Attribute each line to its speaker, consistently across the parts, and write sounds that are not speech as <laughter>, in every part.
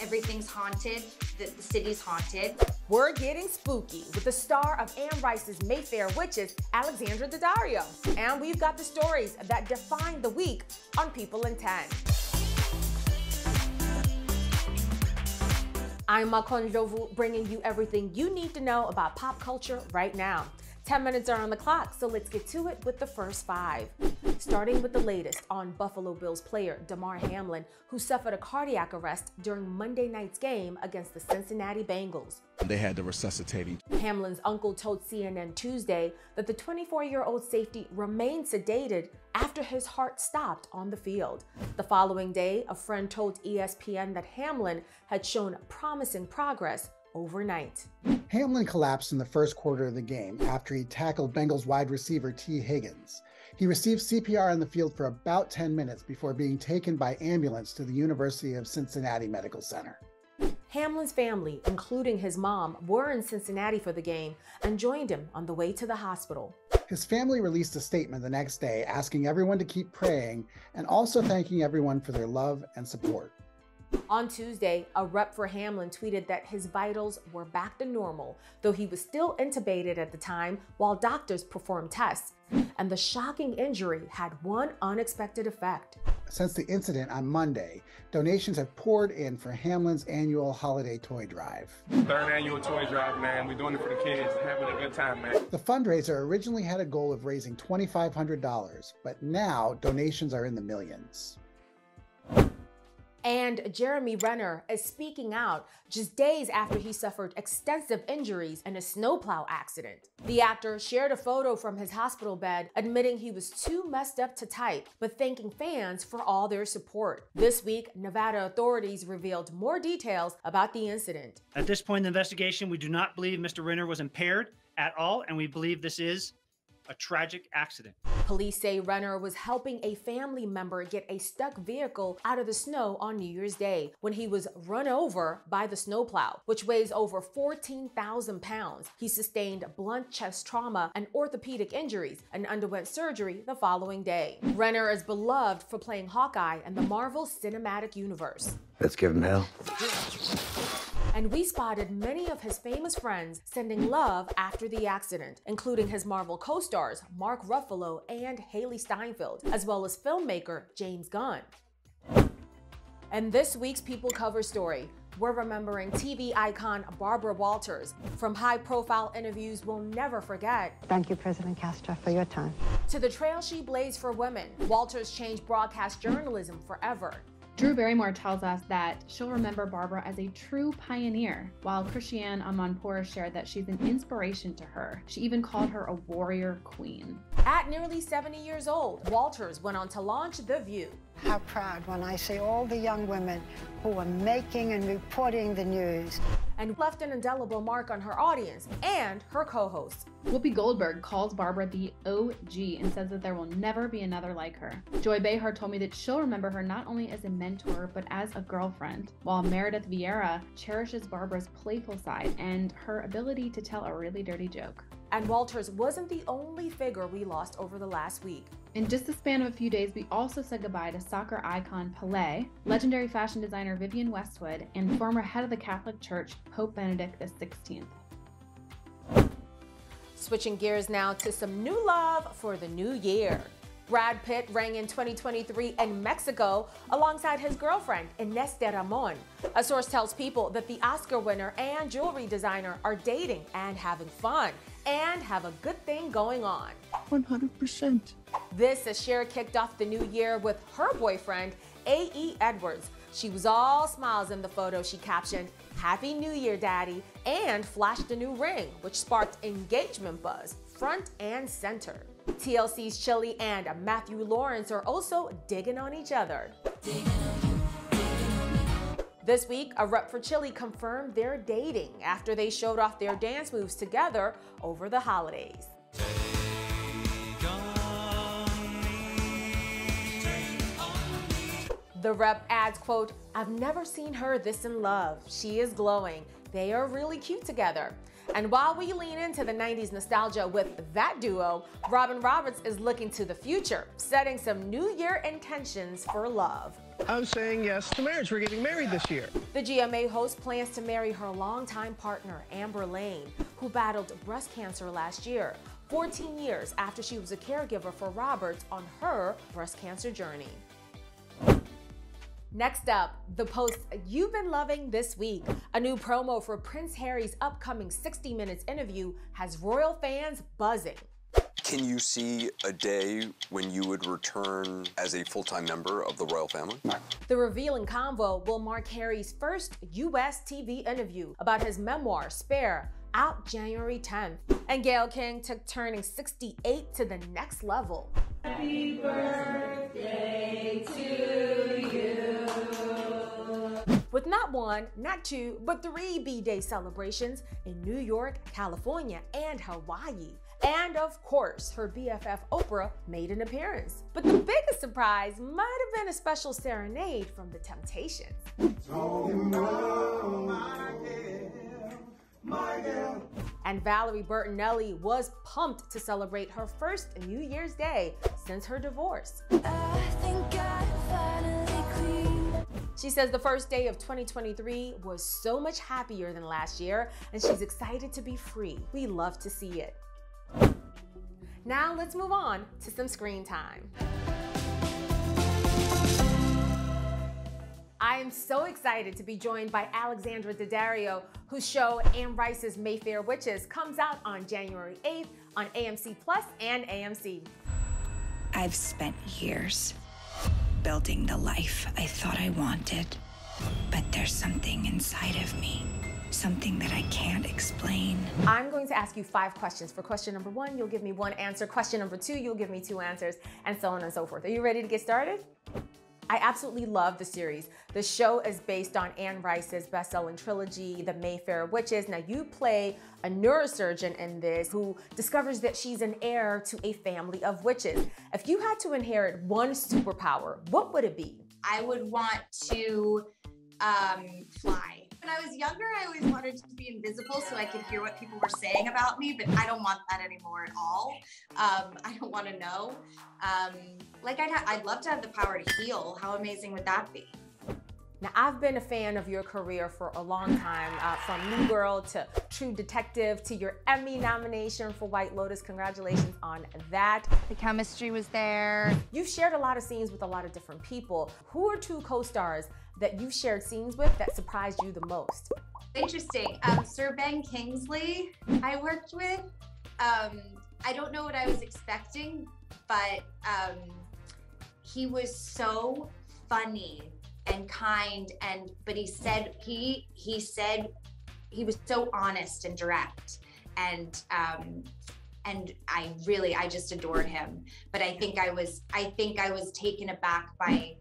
Speaker 1: everything's haunted, the, the city's haunted.
Speaker 2: We're getting spooky with the star of Anne Rice's Mayfair Witches, Alexandra Daddario. And we've got the stories that define the week on People in 10. I'm Makho Ndlovu, bringing you everything you need to know about pop culture right now. 10 minutes are on the clock, so let's get to it with the first five. Starting with the latest on Buffalo Bills player Damar Hamlin, who suffered a cardiac arrest during Monday night's game against the Cincinnati Bengals.
Speaker 3: They had to resuscitate him.
Speaker 2: Hamlin's uncle told CNN Tuesday that the 24 year old safety remained sedated after his heart stopped on the field. The following day, a friend told ESPN that Hamlin had shown promising progress overnight.
Speaker 4: Hamlin collapsed in the first quarter of the game after he tackled Bengals wide receiver Tee Higgins. He received CPR on the field for about 10 minutes before being taken by ambulance to the University of Cincinnati Medical Center.
Speaker 2: Hamlin's family, including his mom, were in Cincinnati for the game and joined him on the way to the hospital.
Speaker 4: His family released a statement the next day asking everyone to keep praying and also thanking everyone for their love and support.
Speaker 2: On Tuesday, a rep for Hamlin tweeted that his vitals were back to normal, though he was still intubated at the time while doctors performed tests. And the shocking injury had one unexpected effect.
Speaker 4: Since the incident on Monday, donations have poured in for Hamlin's annual holiday toy drive.
Speaker 5: Third annual toy drive, man. We're doing it for the kids, having a good time, man.
Speaker 4: The fundraiser originally had a goal of raising $2,500, but now donations are in the millions.
Speaker 2: And Jeremy Renner is speaking out just days after he suffered extensive injuries in a snowplow accident. The actor shared a photo from his hospital bed admitting he was too messed up to type, but thanking fans for all their support. This week, Nevada authorities revealed more details about the incident.
Speaker 6: At this point in the investigation, we do not believe Mr. Renner was impaired at all, and we believe this is a tragic accident.
Speaker 2: Police say Renner was helping a family member get a stuck vehicle out of the snow on New Year's Day when he was run over by the snowplow, which weighs over 14,000 pounds. He sustained blunt chest trauma and orthopedic injuries and underwent surgery the following day. Renner is beloved for playing Hawkeye in the Marvel Cinematic Universe.
Speaker 7: Let's give him hell
Speaker 2: and we spotted many of his famous friends sending love after the accident, including his Marvel co stars Mark Ruffalo and Hailee Steinfeld, as well as filmmaker James Gunn. And this week's People Cover story, we're remembering TV icon Barbara Walters from high profile interviews we'll never forget.
Speaker 8: Thank you, President Castro, for your time.
Speaker 2: To the trail she blazed for women, Walters changed broadcast journalism forever.
Speaker 9: Drew Barrymore tells us that she'll remember Barbara as a true pioneer, while Christiane Amanpour shared that she's an inspiration to her. She even called her a warrior queen.
Speaker 2: At nearly 70 years old, Walters went on to launch The View.
Speaker 8: How proud when I see all the young women who are making and reporting the news.
Speaker 2: And left an indelible mark on her audience and her co-hosts.
Speaker 9: Whoopi Goldberg calls Barbara the OG and says that there will never be another like her. Joy Behar told me that she'll remember her not only as a mentor, but as a girlfriend, while Meredith Vieira cherishes Barbara's playful side and her ability to tell a really dirty joke.
Speaker 2: And Walters wasn't the only figure we lost over the last week.
Speaker 9: In just the span of a few days, we also said goodbye to soccer icon Pelé, legendary fashion designer Vivienne Westwood, and former head of the Catholic Church, Pope Benedict XVI.
Speaker 2: Switching gears now to some new love for the new year. Brad Pitt rang in 2023 in Mexico alongside his girlfriend, Ines de Ramon. A source tells people that the Oscar winner and jewelry designer are dating and having fun and have a good thing going on.
Speaker 3: 100%.
Speaker 2: This as Cher kicked off the new year with her boyfriend, A.E. Edwards. She was all smiles in the photo she captioned, Happy New Year, Daddy, and flashed a new ring, which sparked engagement buzz front and center. TLC's Chilli and Matthew Lawrence are also digging on each other. This week, a rep for Chilli confirmed they're dating after they showed off their dance moves together over the holidays. The rep adds, quote, I've never seen her this in love. She is glowing. They are really cute together. And while we lean into the 90s nostalgia with that duo, Robin Roberts is looking to the future, setting some New Year intentions for love.
Speaker 7: I'm saying yes to marriage. We're getting married this year.
Speaker 2: The GMA host plans to marry her longtime partner, Amber Laign, who battled breast cancer last year, 14 years after she was a caregiver for Roberts on her breast cancer journey. Next up, the post you've been loving this week. A new promo for Prince Harry's upcoming 60 Minutes interview has royal fans buzzing.
Speaker 10: Can you see a day when you would return as a full time member of the royal family?
Speaker 2: The revealing convo will mark Harry's first US TV interview about his memoir, Spare, out January 10th. And Gayle King took turning 68 to the next level. Happy birthday to you. With not one, not two, but three B Day celebrations in New York, California, and Hawaii. And of course, her BFF Oprah made an appearance. But the biggest surprise might have been a special serenade from the Temptations. And Valerie Bertinelli was pumped to celebrate her first New Year's Day since her divorce. She says the first day of 2023 was so much happier than last year, and she's excited to be free. We love to see it. Now let's move on to some screen time. I am so excited to be joined by Alexandra Daddario, whose show Anne Rice's Mayfair Witches comes out on January 8th on AMC Plus and AMC.
Speaker 11: I've spent years building the life I thought I wanted, but there's something inside of me something that I can't explain.
Speaker 2: I'm going to ask you five questions. For question number one, you'll give me one answer. Question number two, you'll give me two answers, and so on and so forth. Are you ready to get started? I absolutely love the series. The show is based on Anne Rice's best-selling trilogy, The Mayfair Witches. Now you play a neurosurgeon in this who discovers that she's an heir to a family of witches. If you had to inherit one superpower, what would it be?
Speaker 1: I would want to um, fly. When I was younger, I always wanted to be invisible so I could hear what people were saying about me, but I don't want that anymore at all. Um, <laughs> I don't want to know. Um, like I'd, ha- I'd love to have the power to heal. How amazing would that be?
Speaker 2: Now, I've been a fan of your career for a long time, uh, from New Girl to True Detective to your Emmy nomination for White Lotus. Congratulations on that.
Speaker 1: The chemistry was there.
Speaker 2: You've shared a lot of scenes with a lot of different people. Who are two co stars that you've shared scenes with that surprised you the most?
Speaker 1: Interesting. Um, Sir Ben Kingsley, I worked with. Um, I don't know what I was expecting, but um, he was so funny and kind and but he said he he said he was so honest and direct and um and I really I just adored him but I think I was I think I was taken aback by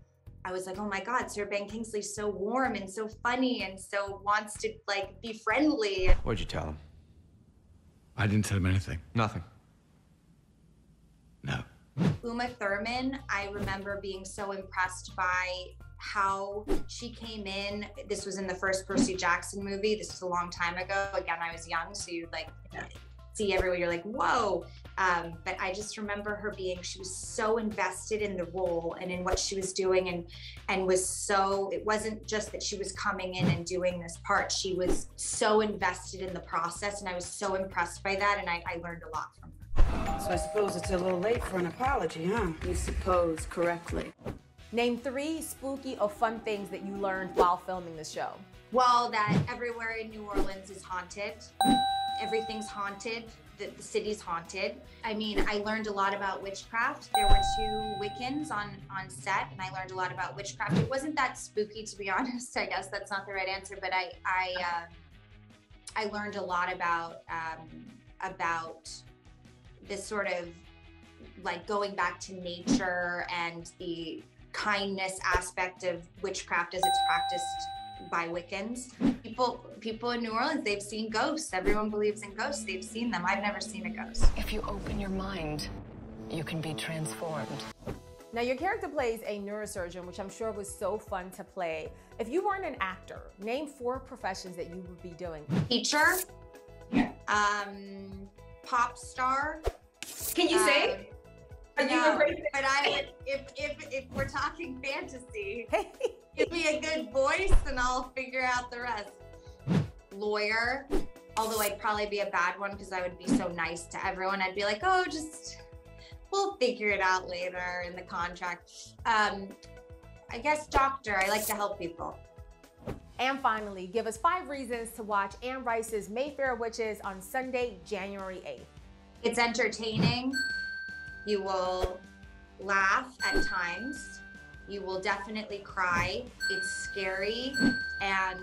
Speaker 1: I was like, oh my God, Sir Ben Kingsley's so warm and so funny and so wants to like be friendly.
Speaker 12: What'd you tell him?
Speaker 3: I didn't tell him anything.
Speaker 12: Nothing.
Speaker 3: No.
Speaker 1: Uma Thurman, I remember being so impressed by how she came in. This was in the first Percy Jackson movie. This was a long time ago. Again, I was young, so you like see everywhere. You're like, whoa. Um, but I just remember her being, she was so invested in the role and in what she was doing and and was so, it wasn't just that she was coming in and doing this part. She was so invested in the process and I was so impressed by that and I, I learned a lot from her.
Speaker 13: So I suppose it's a little late for an apology, huh? You suppose correctly.
Speaker 2: Name three spooky or fun things that you learned while filming the show.
Speaker 1: Well, that everywhere in New Orleans is haunted. Everything's haunted. The, the city's haunted. I mean, I learned a lot about witchcraft. There were two Wiccans on on set, and I learned a lot about witchcraft. It wasn't that spooky, to be <laughs> honest. I guess that's not the right answer, but I I uh, I learned a lot about um, about this sort of like going back to nature and the kindness aspect of witchcraft as it's practiced by Wiccans. People people in New Orleans, they've seen ghosts. Everyone believes in ghosts. They've seen them. I've never seen a ghost.
Speaker 14: If you open your mind, you can be transformed.
Speaker 2: Now, your character plays a neurosurgeon, which I'm sure was so fun to play. If you weren't an actor, name four professions that you would be doing.
Speaker 1: Teacher, um, pop star.
Speaker 12: Can you say? Are you
Speaker 1: no,
Speaker 12: embracing-
Speaker 1: but I if, if, if we're talking fantasy, give me a good voice and I'll figure out the rest. Lawyer, although I'd probably be a bad one because I would be so nice to everyone. I'd be like, oh, just, we'll figure it out later in the contract. Um, I guess doctor, I like to help people.
Speaker 2: And finally, give us five reasons to watch Anne Rice's Mayfair Witches on Sunday, January 8th.
Speaker 1: It's entertaining. You will laugh at times. You will definitely cry. It's scary. And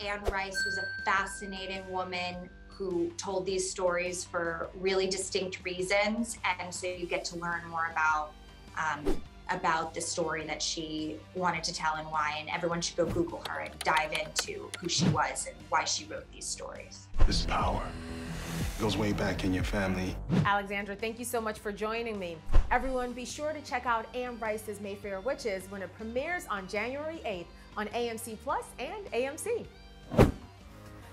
Speaker 1: Anne Rice was a fascinating woman who told these stories for really distinct reasons. And so you get to learn more about um, about the story that she wanted to tell and why. And everyone should go Google her and dive into who she was and why she wrote these stories.
Speaker 14: This power goes way back in your family.
Speaker 2: Alexandra, thank you so much for joining me. Everyone, be sure to check out Anne Rice's Mayfair Witches when it premieres on January 8th on AMC Plus and AMC.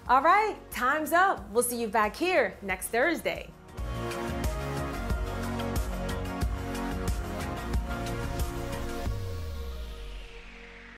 Speaker 2: All right, time's up. We'll see you back here next Thursday.